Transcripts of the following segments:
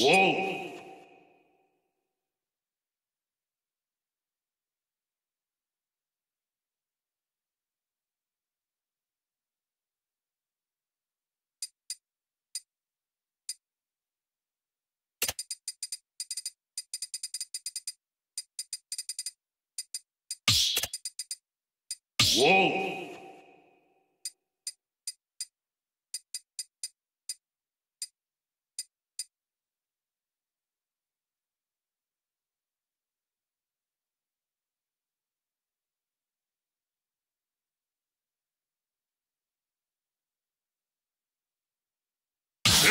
Wolf. Wolf.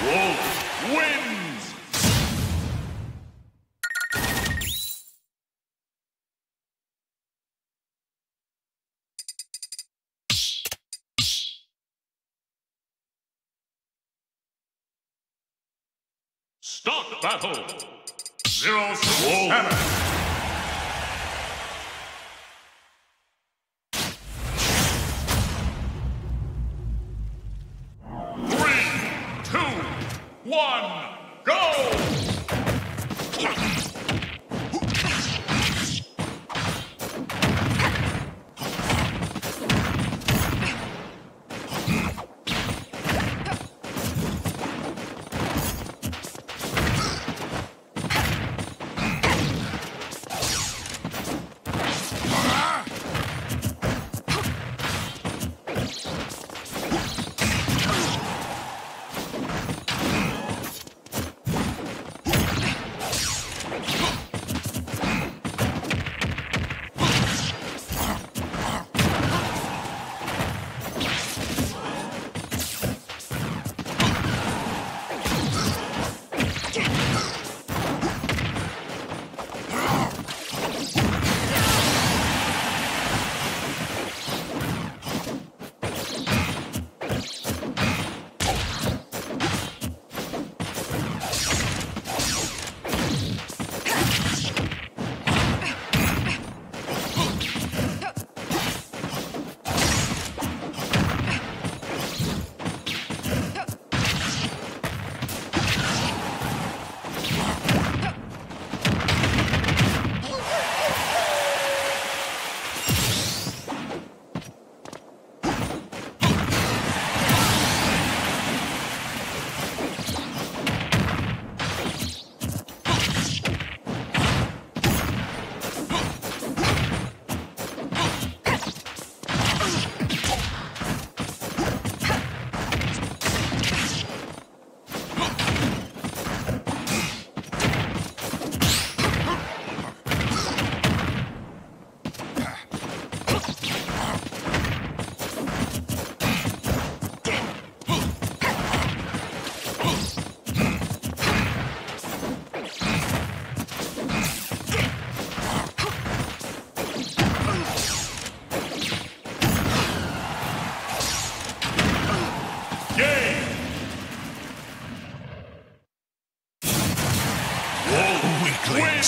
Wolf wins! Start battle! Zero Suit Samus! One,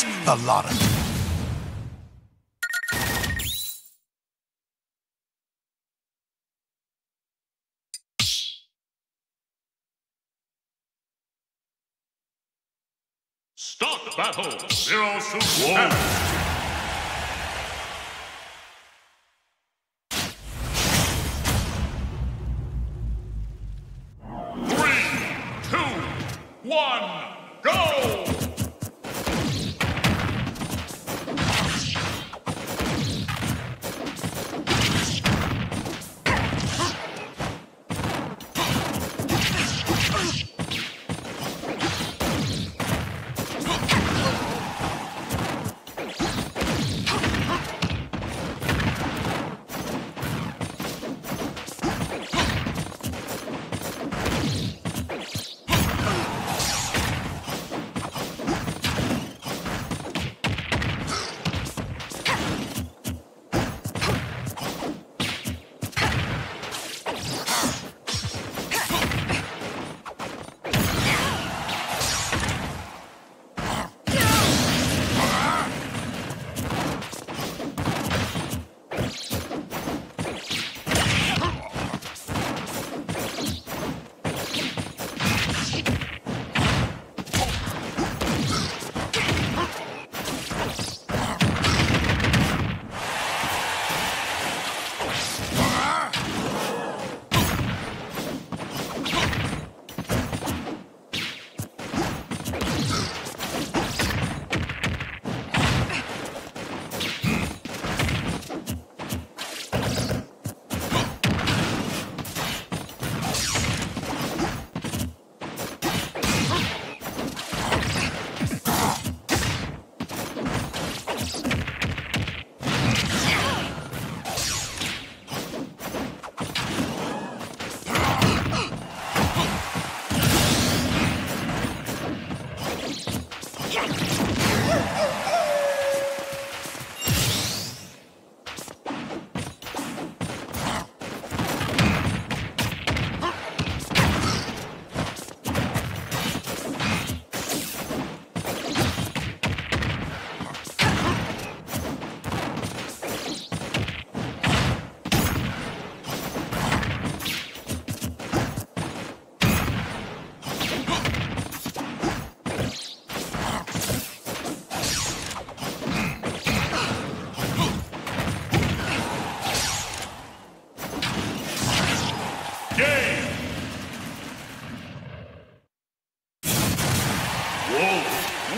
wins the lottery. Start battle. Zero suit.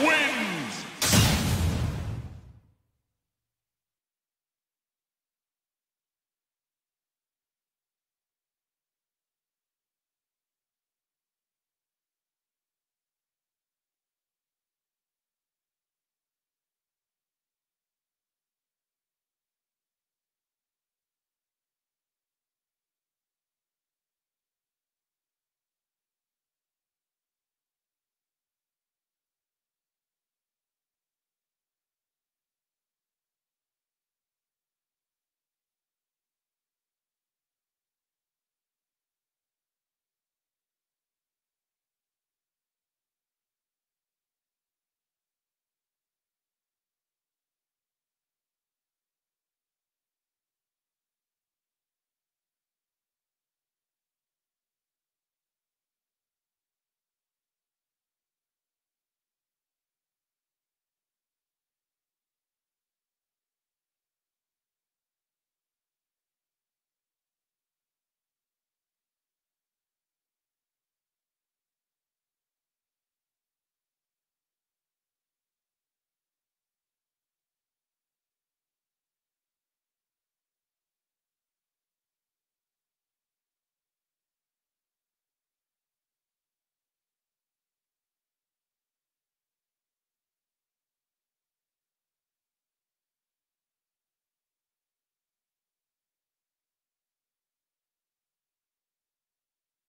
win.